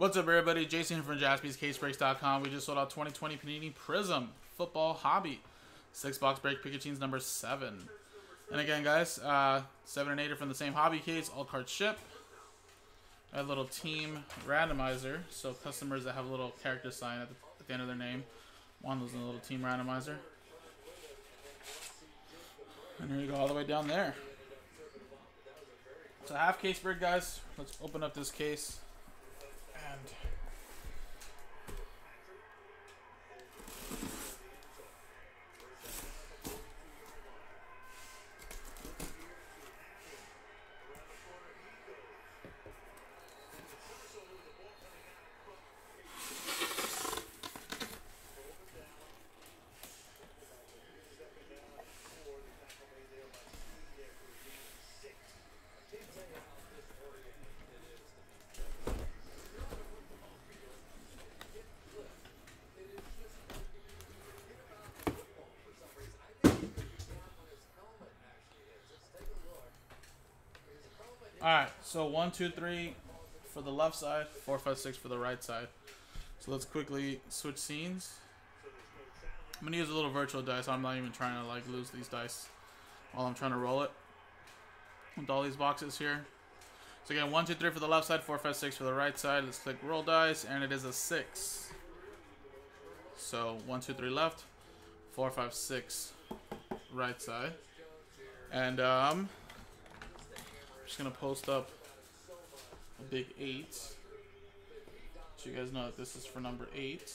What's up, everybody? Jason from JaspysCaseBreaks.com. We just sold out 2020 Panini Prizm Football Hobby. Six box break Pikachu's number seven. And again, guys, uh, seven and eight are from the same hobby case. All cards ship. A little team randomizer. So customers that have a little character sign at the, at the end of their name. One was a little team randomizer. And here you go all the way down there. A half case break, guys. Let's open up this case. And All right, so one, two, three for the left side, four, five, six for the right side. So let's quickly switch scenes. I'm gonna use a little virtual dice. I'm not even trying to like lose these dice while I'm trying to roll it with all these boxes here. So again, one, two, three for the left side, four, five, six for the right side. Let's click roll dice, and it is a six. So one, two, three left, four, five, six right side, and um just gonna post up big eight. So you guys know that this is for number eight.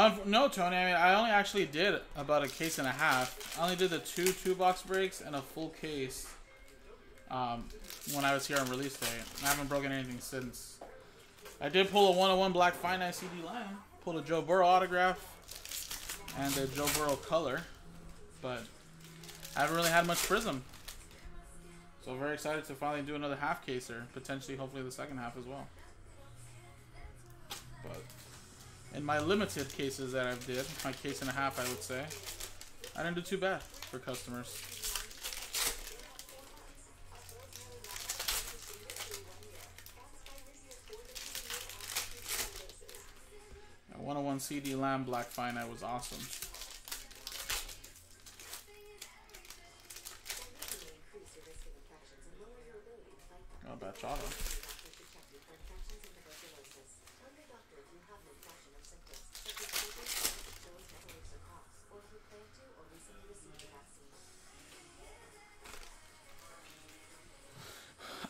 Um, no, Tony. I mean, I only actually did about a case and a half. I only did the two two box breaks and a full case. Um, when I was here on release day, I haven't broken anything since. I did pull a 101 Black Finite CeeDee Lamb. Pulled a Joe Burrow autograph and a Joe Burrow color, but I haven't really had much Prizm. So very excited to finally do another half caser, potentially, hopefully the second half as well. But in my limited cases that I've did, my case and a half, I would say, I didn't do too bad for customers. A 101 CeeDee Lamb Black Finite was awesome. Oh, batch auto.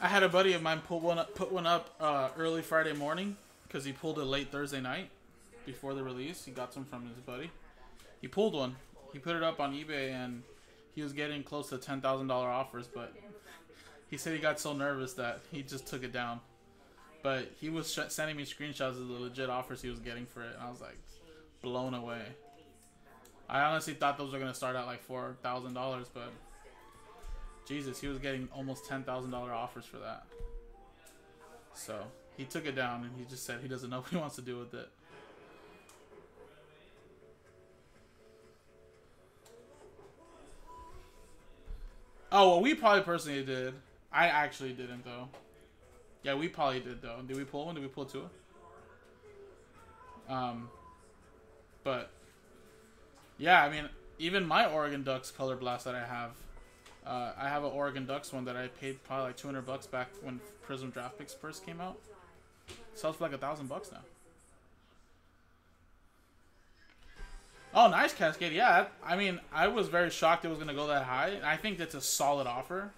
I had a buddy of mine pull one up, put one up uh, early Friday morning because he pulled it late Thursday night before the release. He got some from his buddy. He pulled one. He put it up on eBay and he was getting close to ten thousand dollar offers, but he said he got so nervous that he just took it down. But he was sending me screenshots of the legit offers he was getting for it, and I was like blown away. I honestly thought those were gonna start at like four thousand dollars, but Jesus, he was getting almost ten thousand dollar offers for that. So he took it down and he just said he doesn't know what he wants to do with it. Oh well, we probably personally did. I actually didn't though. Yeah, we probably did though. Did we pull one? Did we pull two? Um, but yeah, I mean, even my Oregon Ducks color blast that I have, uh, I have an Oregon Ducks one that I paid probably like 200 bucks back when Prizm Draft Picks first came out. sells for like a thousand bucks now. Oh, nice Cascade. Yeah, I mean, I was very shocked it was going to go that high. I think that's a solid offer.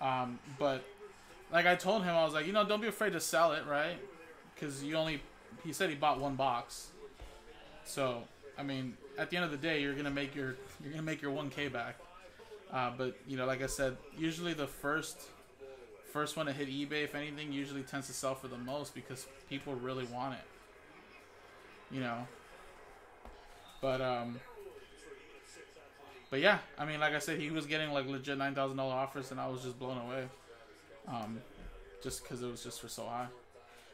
Um, but like I told him, I was like, you know, don't be afraid to sell it, right? Because you only, he said he bought one box. So, I mean, at the end of the day, you're gonna make your you're gonna make your 1K back. Uh, but you know, like I said, usually the first first one to hit eBay, if anything, usually tends to sell for the most because people really want it. You know. But um. But yeah, I mean, like I said, he was getting like legit nine thousand dollar offers, and I was just blown away. Um, just because it was just for so high.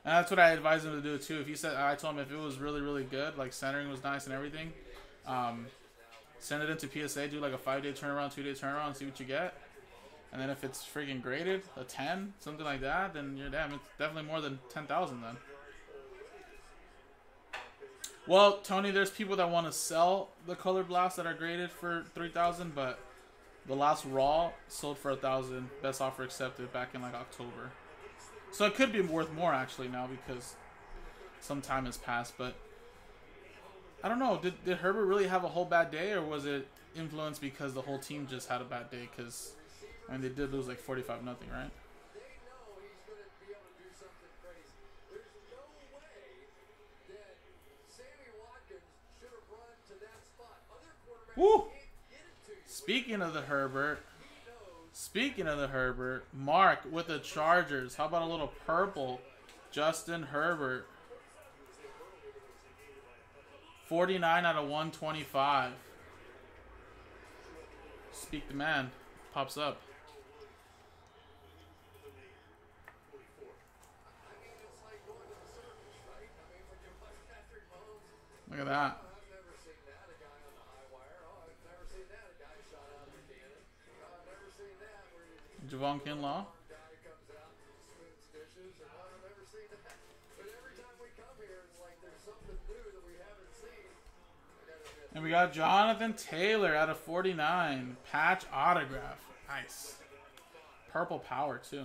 And that's what I advised him to do too. If he said, I told him if it was really, really good, like centering was nice and everything, um, send it into PSA, do like a five day turnaround, two day turnaround, see what you get. And then if it's freaking graded, a 10, something like that, then you're damn, it's definitely more than 10,000 then. Well, Tony, there's people that want to sell the color blast that are graded for 3,000, but the last raw sold for a thousand. Best offer accepted back in like October. So it could be worth more actually now because some time has passed. But I don't know. Did did Herbert really have a whole bad day, or was it influenced because the whole team just had a bad day? Because I mean they did lose like forty five nothing, right? Woo! Speaking of the Herbert, speaking of the Herbert, Mark with the Chargers. How about a little purple? Justin Herbert. 49 out of 125. Speak the man. Pops up. Look at that. Javon Kinlaw. And we got Jonathan Taylor out of 49. Patch autograph. Nice. Purple power, too.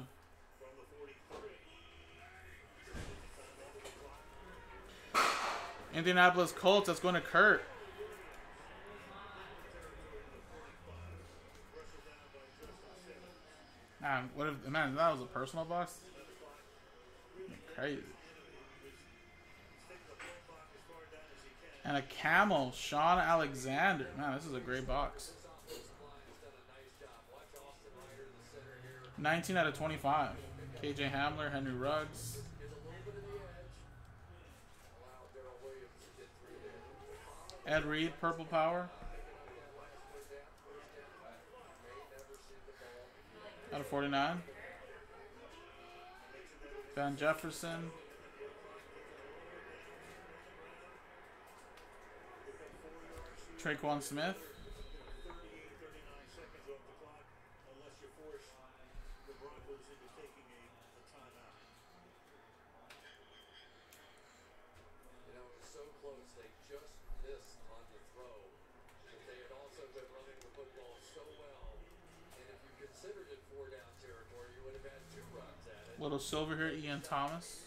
Indianapolis Colts. That's going to Kurt. Man, what if man that was a personal box? Crazy. And a camel, Shaun Alexander. Man, this is a great box. 19 out of 25. KJ Hamler, Henry Ruggs. Ed Reed, Purple Power. Out of 49. Van Jefferson. Tre'Quan Smith. Little silver here, Ian Thomas.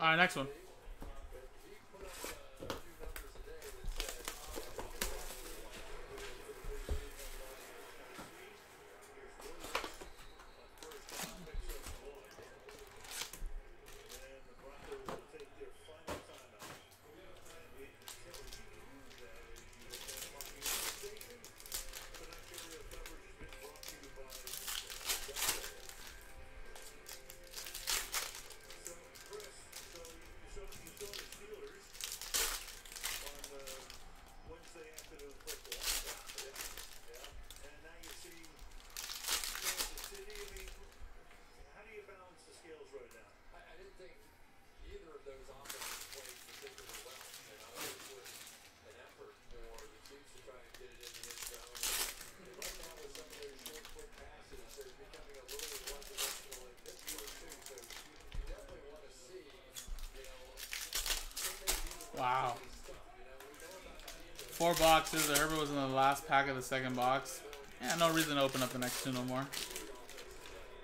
All right, next one. Four boxes. The Herbert was in the last pack of the second box. Yeah, no reason to open up the next two no more.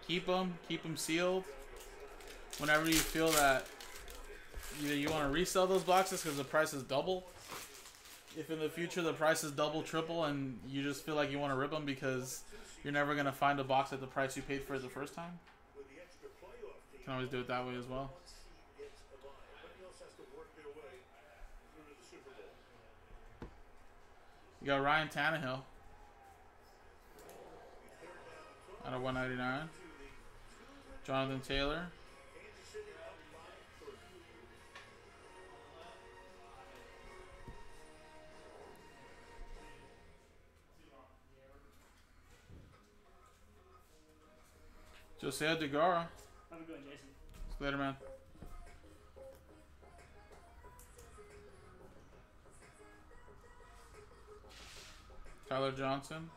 Keep them. Keep them sealed. Whenever you feel that either you want to resell those boxes because the price is double. If in the future the price is double, triple, and you just feel like you want to rip them because you're never going to find a box at the price you paid for it the first time, you can always do it that way as well. You got Ryan Tannehill out of 199. Jonathan Taylor. Josiah Deguara. Have a good one, Jason. Later, man. Tyler Johnson.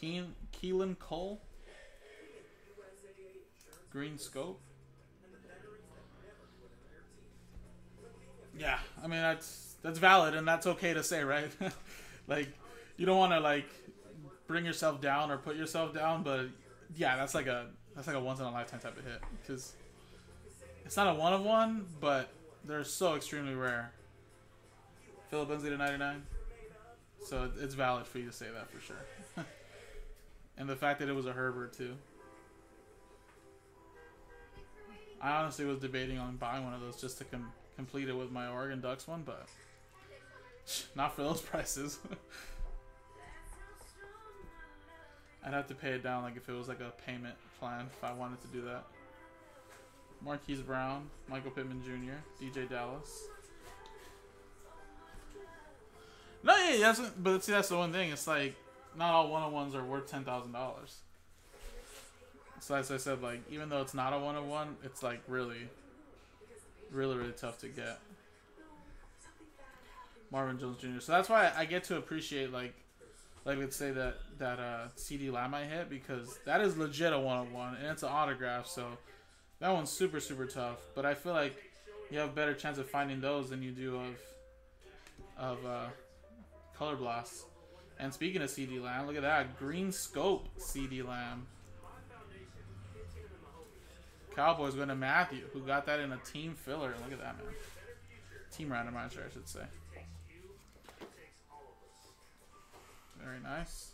Keen, Keelan Cole. Green scope. Yeah, I mean that's that's valid and that's okay to say, right? like you don't want to like bring yourself down or put yourself down, but yeah, that's like a that's like a once in a lifetime type of hit because it's not a one of one, but they're so extremely rare. Philip Lindsay to ninety nine, so it's valid for you to say that for sure. and the fact that it was a Herbert too. I honestly was debating on buying one of those just to com- complete it with my Oregon Ducks one, but not for those prices. I'd have to pay it down like if it was like a payment plan if I wanted to do that. Marquise Brown, Michael Pittman Jr., DeeJay Dallas. No, yeah, that's but see that's the one thing. It's like not all one on ones are worth ten thousand dollars. So as I said, like even though it's not a one on one, it's like really, really, really tough to get. Marvin Jones Jr. So that's why I get to appreciate like, like let's say that that uh, CeeDee Lamb I hit because that is legit a one on one and it's an autograph. So that one's super super tough. But I feel like you have a better chance of finding those than you do of of uh, color blasts. And speaking of CeeDee Lamb, look at that green scope CeeDee Lamb. Cowboys going to Matthew, who got that in a team filler. Look at that, man. Team randomizer, I should say. Very nice.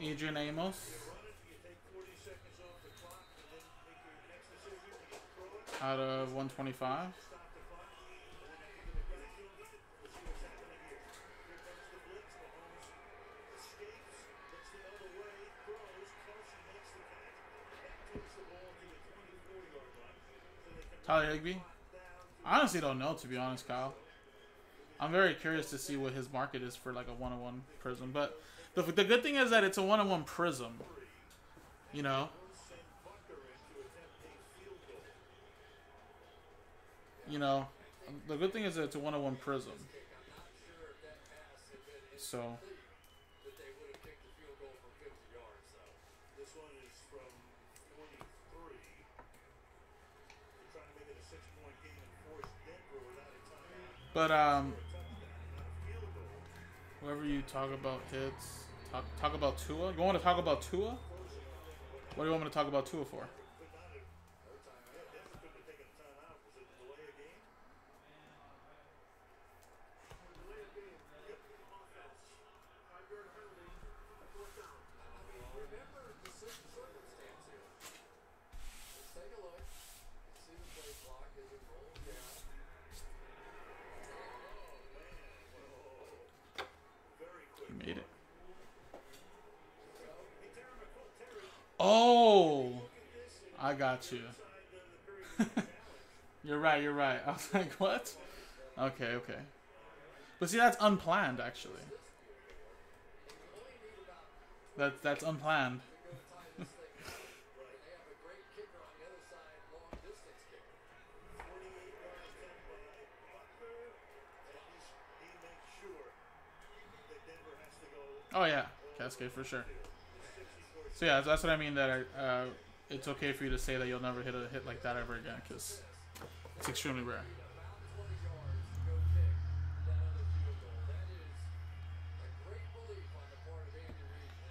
Adrian Amos. Out of 125. Tyler Higbee? I honestly don't know, to be honest, Kyle. I'm very curious to see what his market is for like a one-on-one Prizm. But the, the good thing is that it's a one-on-one Prizm. You know. You know, the good thing is that it's a one-on-one Prizm. So. But um, whoever you talk about hits, talk talk about Tua. You want to talk about Tua? What do you want me to talk about Tua for? Oh, I you. you're right. You're right. I was like, what? Okay, okay. But see, that's unplanned, actually. That that's unplanned. oh yeah, Cascade for sure. So yeah, that's what I mean. That I, uh, it's okay for you to say that you'll never hit a hit like that ever again because it's extremely rare.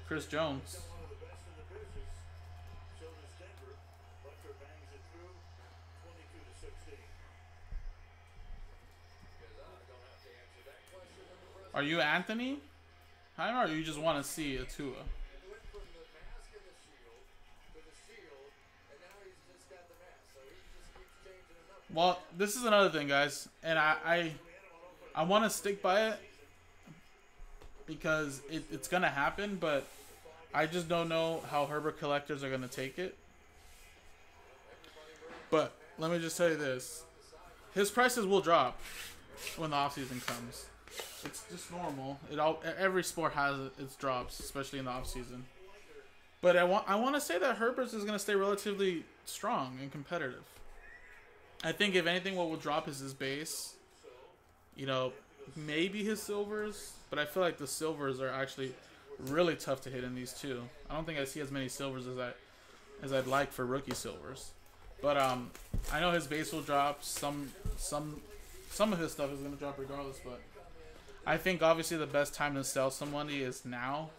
Chris Jones. Are you Anthony? How or you just want to see a Tua? Well, this is another thing, guys, and I I, I want to stick by it because it, it's gonna happen, but I just don't know how Herbert collectors are gonna take it. But let me just tell you this: his prices will drop when the off season comes. It's just normal. It all every sport has its drops, especially in the off season. But I want I want to say that Herbert's is gonna stay relatively strong and competitive. I think if anything, what will drop is his base. You know, maybe his silvers, but I feel like the silvers are actually really tough to hit in these two. I don't think I see as many silvers as I as I'd like for rookie silvers. But um, I know his base will drop. Some some some of his stuff is gonna drop regardless. But I think obviously the best time to sell somebody is now,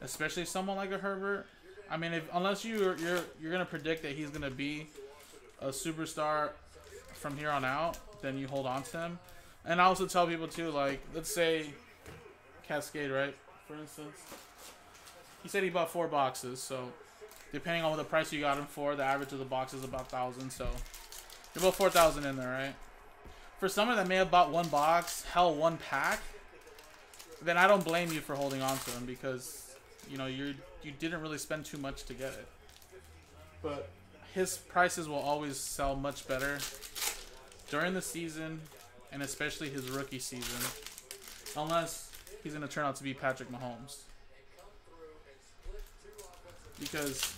especially someone like a Herbert. I mean, if unless you you're you're, gonna predict that he's gonna be a superstar from here on out, then you hold on to them. And I also tell people too, like, let's say Cascade, right? For instance, he said he bought four boxes, so depending on what the price you got him for, the average of the box is about thousand. So you're about four thousand in there, right? For someone that may have bought one box, hell, one pack, then I don't blame you for holding on to them because you know you you didn't really spend too much to get it. But his prices will always sell much better during the season and especially his rookie season. Unless he's going to turn out to be Patrick Mahomes. Because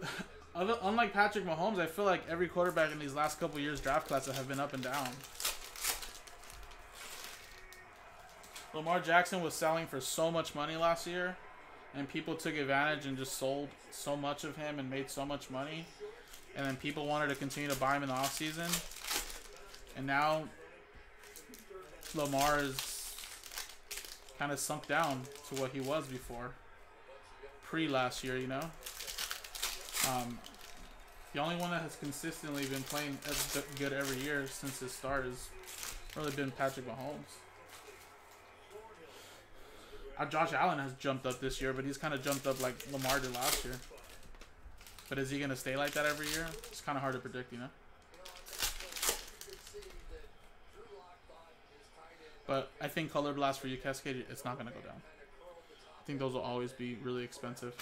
unlike Patrick Mahomes, I feel like every quarterback in these last couple years draft classes have been up and down. Lamar Jackson was selling for so much money last year and people took advantage and just sold so much of him and made so much money. And then people wanted to continue to buy him in the offseason. And now Lamar is kind of sunk down to what he was before. Pre last year, you know? Um, the only one that has consistently been playing as good every year since his start has really been Patrick Mahomes. Uh, Josh Allen has jumped up this year, but he's kind of jumped up like Lamar did last year. But is he going to stay like that every year? It's kind of hard to predict, you know? But I think Color Blast for you, Cascade, it's not going to go down. I think those will always be really expensive.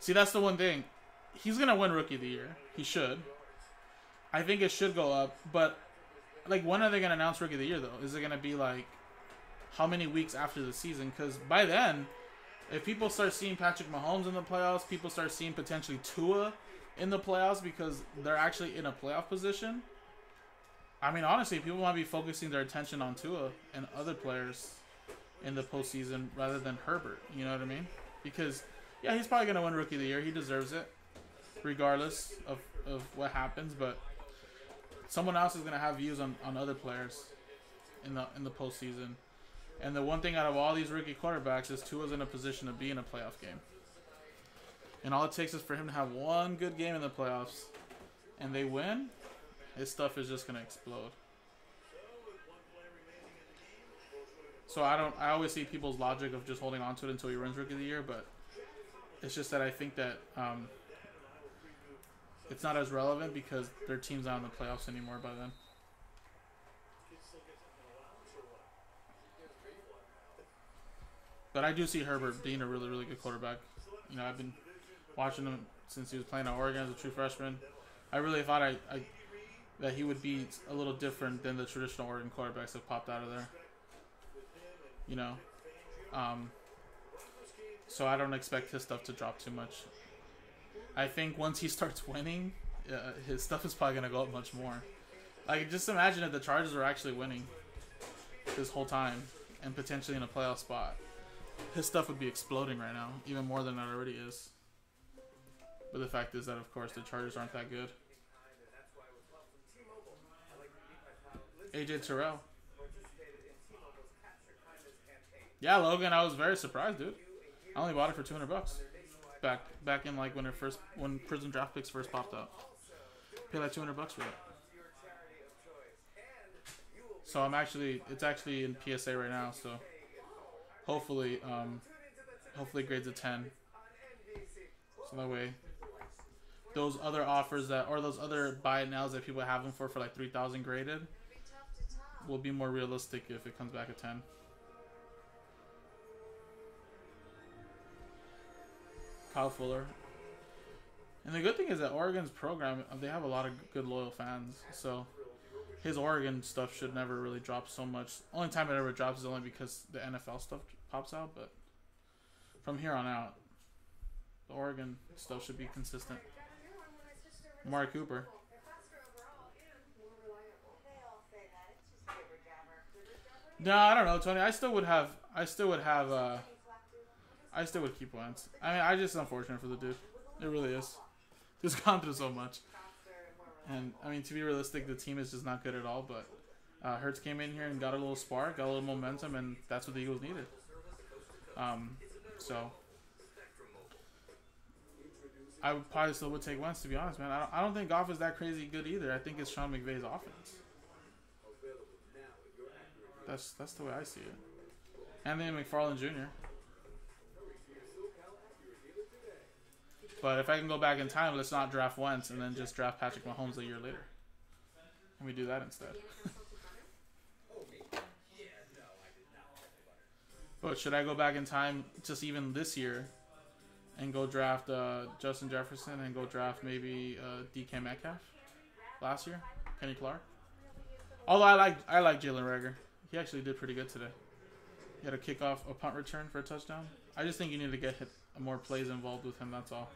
See, that's the one thing. He's going to win Rookie of the Year. He should. I think it should go up, but like when are they gonna announce Rookie of the Year though? Is it gonna be like how many weeks after the season? Because by then, if people start seeing Patrick Mahomes in the playoffs, people start seeing potentially Tua in the playoffs because they're actually in a playoff position. I mean, honestly, people might be focusing their attention on Tua and other players in the postseason rather than Herbert. You know what I mean? Because yeah, he's probably gonna win Rookie of the Year. He deserves it, regardless of, of what happens. But someone else is gonna have views on, on other players in the in the postseason. And the one thing out of all these rookie quarterbacks is Tua's in a position to be in a playoff game. And all it takes is for him to have one good game in the playoffs, and they win. His stuff is just gonna explode. So I don't. I always see people's logic of just holding on to it until he wins Rookie of the Year, but it's just that I think that um, it's not as relevant because their team's not in the playoffs anymore by then. But I do see Herbert being a really, really good quarterback. You know, I've been watching him since he was playing at Oregon as a true freshman. I really thought I, I that he would be a little different than the traditional Oregon quarterbacks that popped out of there. You know, um, so I don't expect his stuff to drop too much. I think once he starts winning, uh, his stuff is probably gonna go up much more. Like, just imagine if the Chargers were actually winning this whole time and potentially in a playoff spot his stuff would be exploding right now, even more than it already is. But the fact is that, of course, the Chargers aren't that good. AJ Terrell. Yeah, Logan, I was very surprised, dude. I only bought it for 200 bucks. Back back in like when it first when Prizm Draft Picks first popped up. Paid like 200 bucks for it. So I'm actually it's actually in PSA right now, so hopefully, um, hopefully grades a 10. So that way, those other offers that, or those other buy nows that people have them for for like 3,000 graded, will be more realistic if it comes back a 10. Kyle Fuller. And the good thing is that Oregon's program, they have a lot of good loyal fans. So his Oregon stuff should never really drop so much. Only time it ever drops is only because the NFL stuff pops out, but from here on out, the Oregon stuff should be consistent. Mark Cooper. No, I don't know, Tony. I still would have. I still would have. Uh, I still would keep Wentz. I mean, I just unfortunate for the dude. It really is. He's gone through so much, and I mean, to be realistic, the team is just not good at all. But uh, Hurts came in here and got a little spark, got a little momentum, and that's what the Eagles needed. Um, so I would probably still would take Wentz to be honest, man. I don't, I don't think Goff is that crazy good either. I think it's Sean McVay's offense. That's that's the way I see it. And then McFarland Jr. But if I can go back in time, let's not draft Wentz and then just draft Patrick Mahomes a year later. And we do that instead. But should I go back in time just even this year and go draft uh, Justin Jefferson and go draft maybe uh, DK Metcalf last year? Kenny Clark? Although I like I like Jalen Reagor. He actually did pretty good today. He had a kickoff, a punt return for a touchdown. I just think you need to get hit, more plays involved with him. That's all.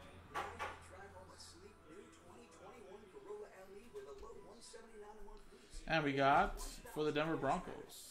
And we got for the Denver Broncos.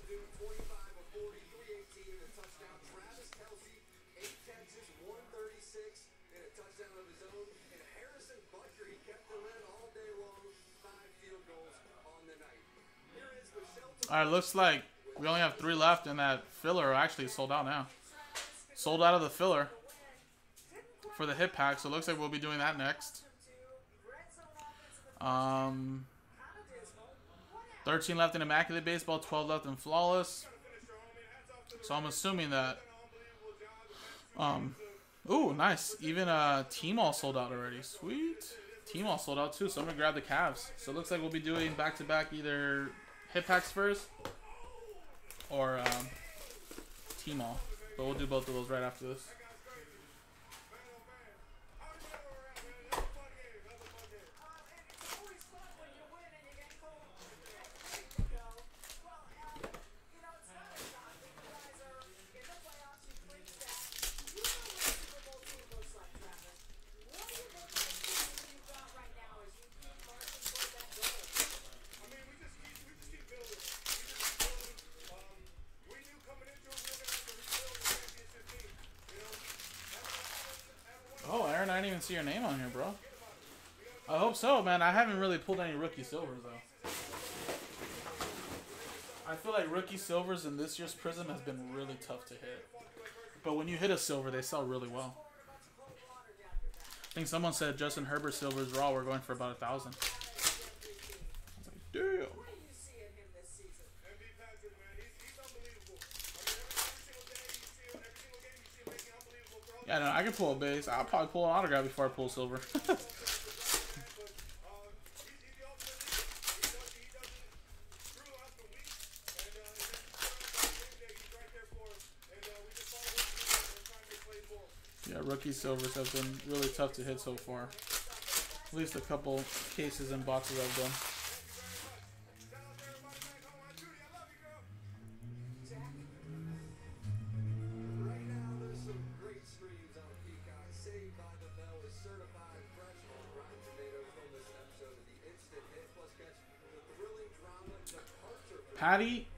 Alright, looks like we only have three left in that filler. Actually, sold out now. Sold out of the filler for the hit pack. So it looks like we'll be doing that next. Um, 13 left in Immaculate Baseball, 12 left in Flawless. So I'm assuming that. Um, ooh, nice. Even uh, Team All sold out already. Sweet. Team All sold out too, so I'm going to grab the Cavs. So it looks like we'll be doing back-to-back -back either hit packs first or um, Team All. But we'll do both of those right after this. I didn't even see your name on here, bro. I hope so, man. I haven't really pulled any rookie silvers, though. I feel like rookie silvers in this year's Prizm has been really tough to hit. But when you hit a silver, they sell really well. I think someone said Justin Herbert silvers raw were going for about a thousand. Base. I'll probably pull an autograph before I pull silver. yeah, rookie silvers have been really tough to hit so far. At least a couple cases and boxes I've done.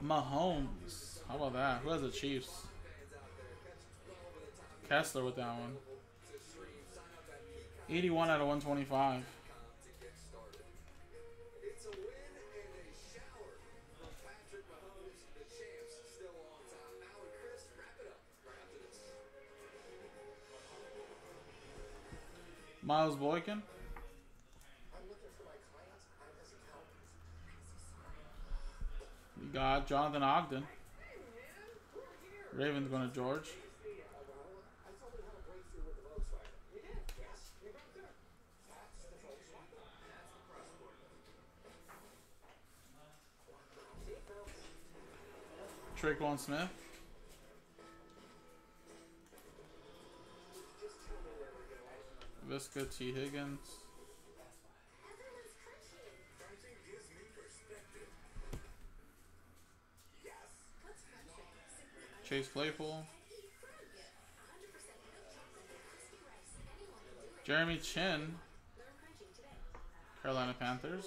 Mahomes. How about that? Who has the Chiefs? Kessler with that one. 81 out of 125. Miles Boykin. Got Jonathan Ogden. Ravens going to George. Tre'Quan Smith. Visca Tee Higgins. Chase Claypool. Jeremy Chinn. Carolina Panthers.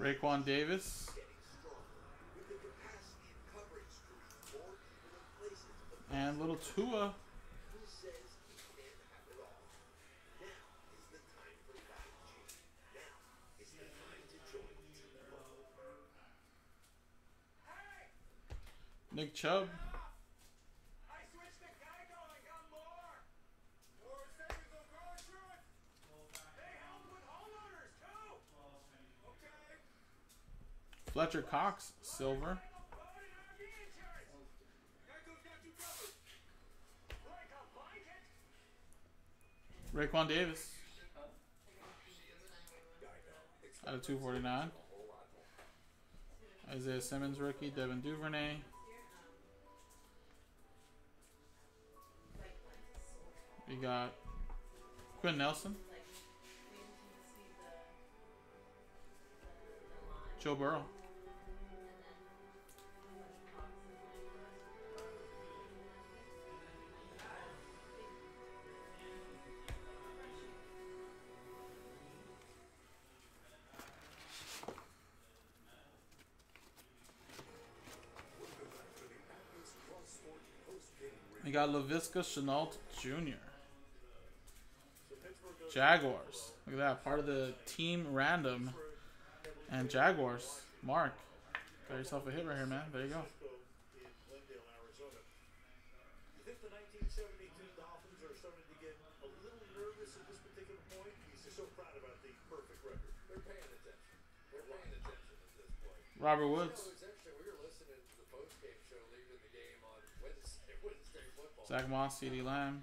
Raekwon Davis. And little Tua. Nick Chubb. Fletcher Cox, silver. Raekwon Davis. Out of 249. Isaiah Simmons rookie, Devin Duvernay. You got Quinn Nelson. Joe Burrow. We got Laviska Shenault Jr. Jaguars. Look at that. Part of the team random. And Jaguars. Mark. Got yourself a hit right here, man. There you go. Robert Woods. Zach Moss, CeeDee Lamb.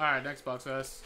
Alright, next box, guys.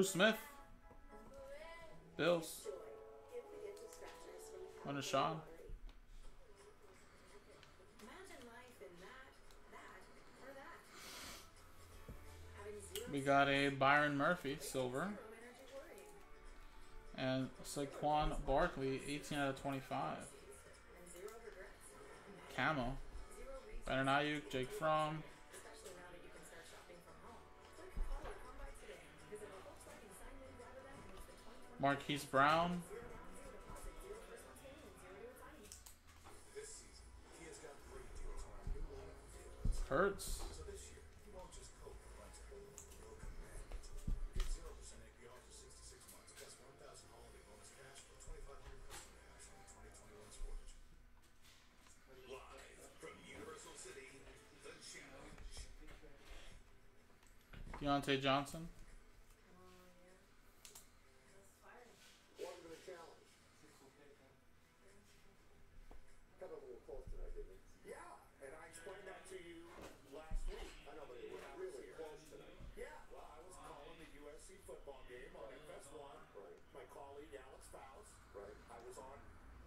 Bruce Smith. Bills. Under Sean. We got a Byron Murphy, silver. And Saquon Barkley, 18 out of 25. Camo. Brandon Aiyuk, Jake Fromm. Marquise Brown. Hurts. Diontae Johnson. Right. I was on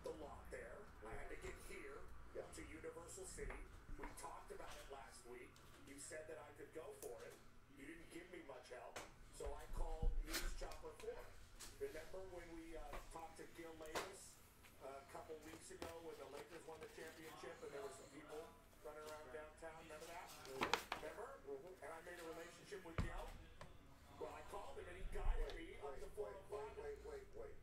the lot there. I had to get here yeah. to Universal City. We talked about it last week. You said that I could go for it. You didn't give me much help, so I called News Chopper Four. Remember when we uh, talked to Gil Lewis uh, a couple weeks ago when the Lakers won the championship and there were some people running around downtown? Remember that? Mm -hmm. Remember? Mm -hmm. And I made a relationship with Gil? Well, I called him and he guided wait, me wait, up to 405. Wait, wait, wait, wait.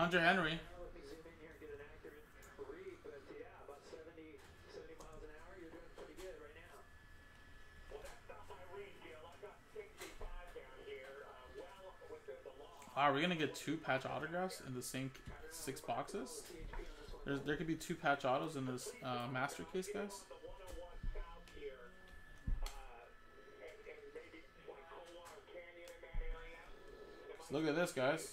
Hunter Henry. Wow, are we gonna get two patch autographs in the same six boxes? There's, there could be two patch autos in this uh, master case, guys. Look at this, guys.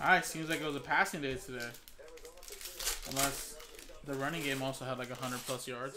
Alright, Seems like it was a passing day today. Unless the running game also had like 100 plus yards.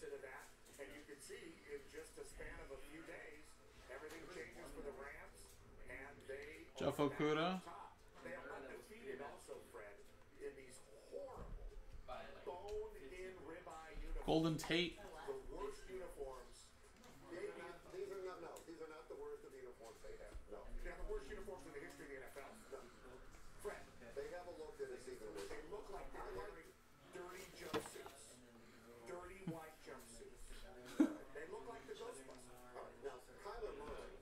opposite of that. And you can see in just a span of a few days, everything changes for the Rams, and they Jeff Okudah. They are undefeated also, Fred, in these horrible bone in ribeye uniforms. Golden Tate.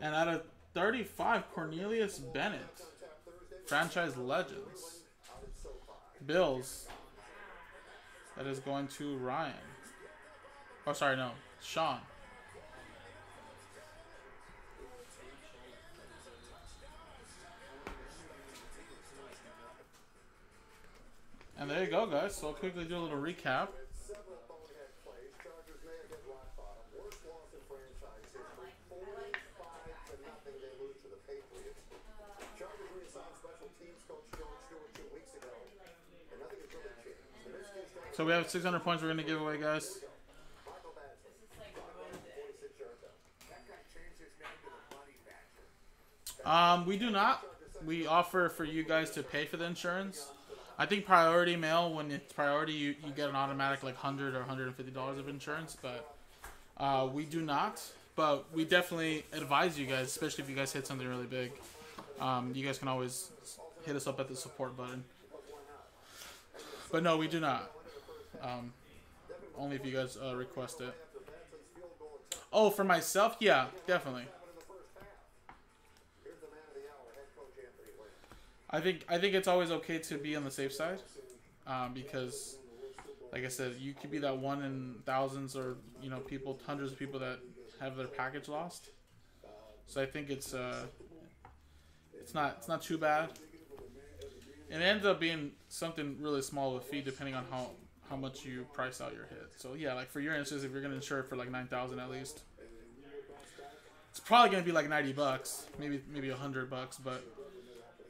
And out of 35, Cornelius Bennett, franchise legends. Bills, that is going to Ryan. Oh, sorry, no, Sean. And there you go, guys. So I'll quickly do a little recap. So we have 600 points we're going to give away, guys. Um, we do not. We offer for you guys to pay for the insurance. I think priority mail, when it's priority, you, you get an automatic like 100 or $150 of insurance, but uh, we do not. But we definitely advise you guys, especially if you guys hit something really big. Um, you guys can always hit us up at the support button. But no, we do not. Um, only if you guys uh, request it. Oh, for myself? Yeah, definitely. I think I think it's always okay to be on the safe side, um, because, like I said, you could be that one in thousands or you know people, hundreds of people that have their package lost. So I think it's uh, it's not it's not too bad. It ends up being something really small of a fee, depending on how how much you price out your hit. So yeah, like for your instance, if you're gonna insure it for like nine thousand at least, it's probably gonna be like ninety bucks, maybe maybe a hundred bucks, but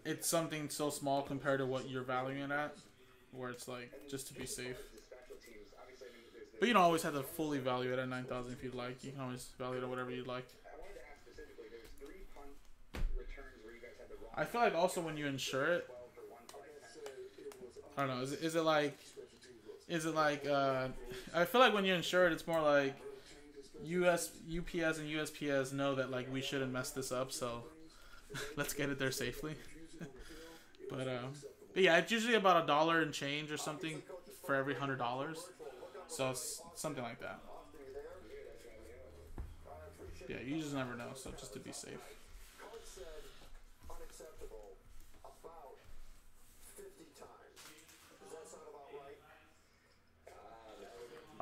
it's something so small compared to what you're valuing it at, where it's like just to be safe. But you don't always have to fully value it at nine thousand if you'd like. You can always value it at whatever you'd like. I feel like also when you insure it, 12 for one fight. I don't know. Is it, is it like, is it like? Uh, I feel like when you insure it, it's more like US UPS and USPS know that like we shouldn't mess this up, so let's get it there safely. but uh, but yeah, it's usually about a dollar and change or something for every hundred dollars. So something like that. Yeah, you just never know. So just to be safe. Coach said unacceptable about 50 times. Does that sound about right?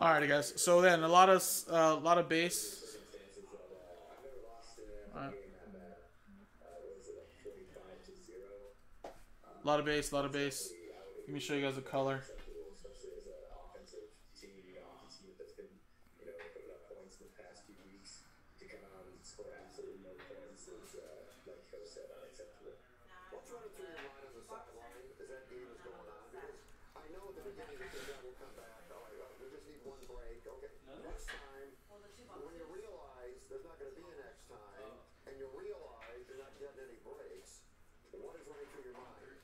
Alrighty, guys. So then a lot of uh, a lot of. Alright. A lot of base, a lot of base. Let me show you guys the color. especially as an offensive team, you know, offensive team that's been, you know, putting up points in the past few weeks to come out and score absolutely no points is, uh, like Coach said, unacceptable. What's running through your mind on the sideline as that game is going on? Because I know at the beginning you think that will come back. Oh, uh, we just need one break. Okay, next time, when you realize there's not going to be a next time, and you realize you're not getting any breaks, what is running through your mind?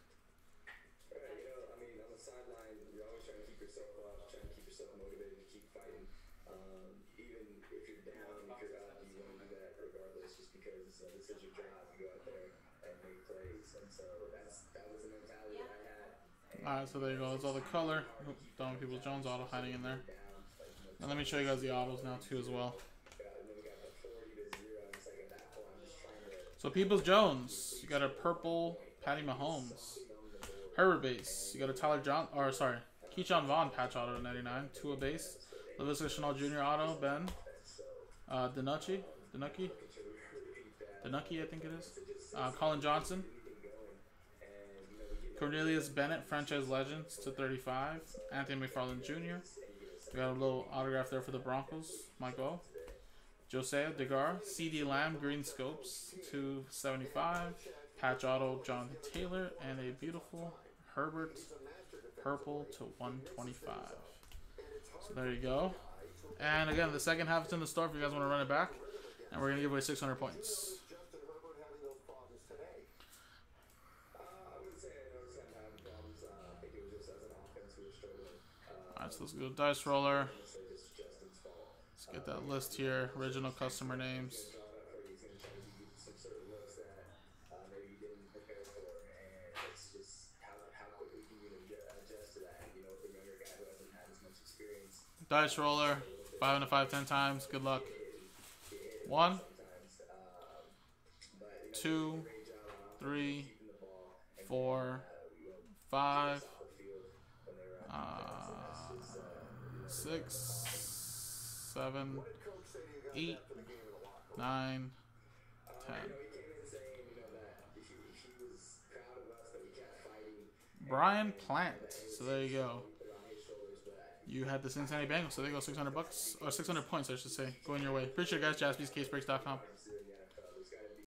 Right, you know, I mean, on the sideline, you're always trying to keep yourself up, trying to keep yourself motivated to keep fighting. Um, even if you're down, if you're you want to do that regardless, just because uh, this is your job. You go out there and make plays, and so that's that was the mentality that I had. Alright, so there you go. That's all the color. Oop, Donovan People Jones auto hiding in there. And let me show you guys the autos now too as well. and then we got the 40 to zero, and it's like at that point, I'm just trying to. So Peoples Jones, you got a purple Patty Mahomes. Herbert base, you got a Tyler John or sorry, Ke'Shawn Vaughn patch auto to 99, Tua base. Laviska Shenault Jr. auto, Ben. Uh Danucci, Danucci. Danucci, I think it is. Uh, Collin Johnson. Cornelius Bennett, franchise legends to 35. Anthony McFarland Jr. We got a little autograph there for the Broncos. Michael. Josea Degar, CeeDee Lamb, Green Scopes to 75. Patch Auto, Jonathan Taylor, and a beautiful Herbert Purple to 125. So there you go. And again, the second half is in the store if you guys want to run it back. And we're going to give away 600 points. Alright, so let's go dice roller. Let's get that list here. Original customer names. Drawn up for he's gonna try to give you some certain looks that uh, maybe you didn't prepare for, and it's just how how quickly can you adju- adjust to that? You know, with a younger guy who hasn't had as much experience, Dice roller. Five and a five, ten times. Good luck. One, two, three, four, five, uh, six, seven, eight, nine, ten. Brian Plant. So there you go. put it on his shoulders, but You had the Cincinnati Bengals, so there you go, 600 bucks or 600 points, I should say, going your way. Appreciate it, guys. JaspysCaseBreaks.com. considering